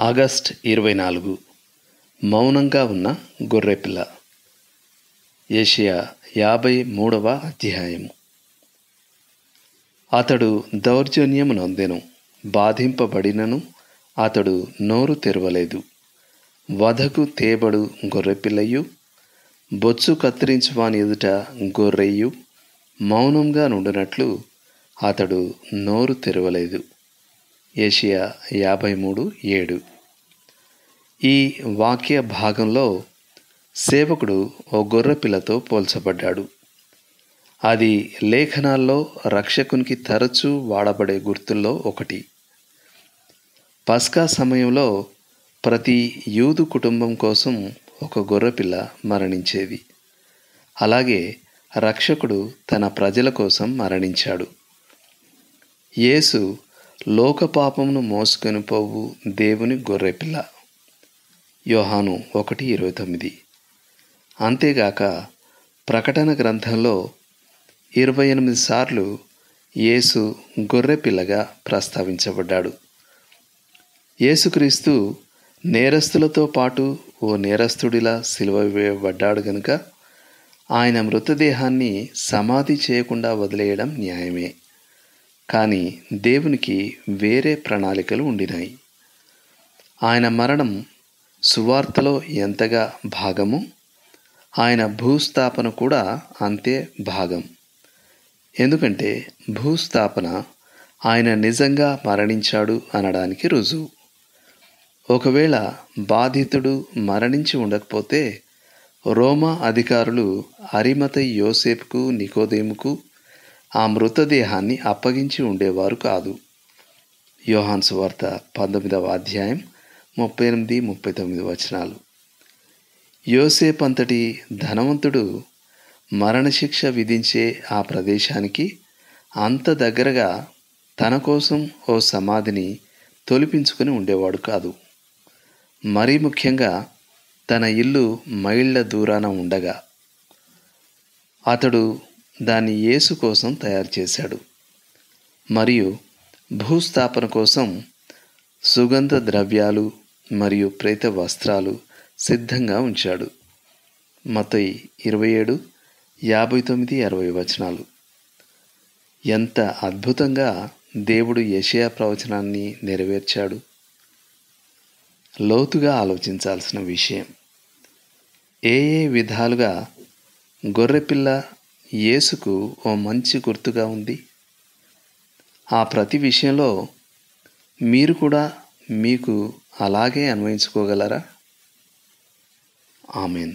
August ఇరవై నాలుగు. మౌనంగా ఉన్న గొర్రెపిల్ల. ఏషియా యాభై మూడవ అధ్యాయము అతడు దౌర్జన్యము నొందెను బాధింపబడినను అతడు నోరు తెరవలేదు. వధకు తేబడు గొర్రెపిల్లయు బొచ్చు కత్తిరించువాని ఎదుట గొర్రెయు మౌనంగా నుండినట్లు అతడు నోరు తెరవలేదు. ఏషియా యాభై మూడు ఏడు. ఈ వాక్య భాగంలో సేవకుడు ఓ గొర్రెపిల్లతో పోల్చబడ్డాడు. అది లేఖనాల్లో రక్షకునికి తరచూ వాడబడే గుర్తుల్లో ఒకటి. పస్కా సమయంలో ప్రతి యూదు కుటుంబం కోసం ఒక గొర్రెపిల్ల మరణించేది. అలాగే రక్షకుడు తన ప్రజల కోసం మరణించాడు. యేసు లోకపాపమును మోసుకొని పోవు దేవుని గొర్రెపిల్ల యోహాను ఒకటి ఇరవై తొమ్మిది. అంతేగాక ప్రకటన గ్రంథంలో ఇరవై ఎనిమిది సార్లు యేసు గొర్రెపిల్లగా ప్రస్తావించబడ్డాడు. యేసుక్రీస్తు నేరస్తులతో పాటు ఓ నేరస్తుడిలా సిలువ వేయబడ్డాడు గనుక ఆయన మృతదేహాన్ని సమాధి చేయకుండా వదిలేయడం న్యాయమే. కానీ దేవునికి వేరే ప్రణాళికలు ఉండినాయి. ఆయన మరణం సువార్తలో ఎంతగా భాగము? ఆయన భూస్థాపన కూడా అంతే భాగం. ఎందుకంటే భూస్థాపన ఆయన నిజంగా మరణించాడు అనడానికి రుజువు. ఒకవేళ బాధితుడు మరణించి ఉండకపోతే రోమా అధికారులు అరిమత యోసేపుకు నికోదేముకు ఆ మృతదేహాన్ని అప్పగించి ఉండేవారు కాదు. యోహాన్ సువార్త పంతొమ్మిదవ అధ్యాయం ముప్పై ఎనిమిది ముప్పై తొమ్మిది వచనాలు. యోసేప్ అంతటి ధనవంతుడు మరణశిక్ష విధించే ఆ ప్రదేశానికి అంత దగ్గరగా తన కోసం ఓ సమాధిని తొలిపించుకొని ఉండేవాడు కాదు. మరీ ముఖ్యంగా తన ఇల్లు మైళ్ళ దూరాన ఉండగా. అతడు దాన్ని యేసు కోసం తయారు చేశాడు. మరియు భూస్థాపన కోసం సుగంధ ద్రవ్యాలు మరియు ప్రేత వస్త్రాలు సిద్ధంగా ఉంచాడు. మతయి ఇరవై ఏడు యాభై తొమ్మిది అరవై వచనాలు. ఎంత అద్భుతంగా దేవుడు యషయా ప్రవచనాన్ని నెరవేర్చాడు. లోతుగా ఆలోచించాల్సిన విషయం. ఏ ఏ విధాలుగా గొర్రెపిల్ల యేసుకు ఓ మంచి గుర్తుగా ఉంది? ఆ ప్రతి విషయంలో మీరు కూడా మీకు అలాగే అన్వయించుకోగలరా? ఆమెన్.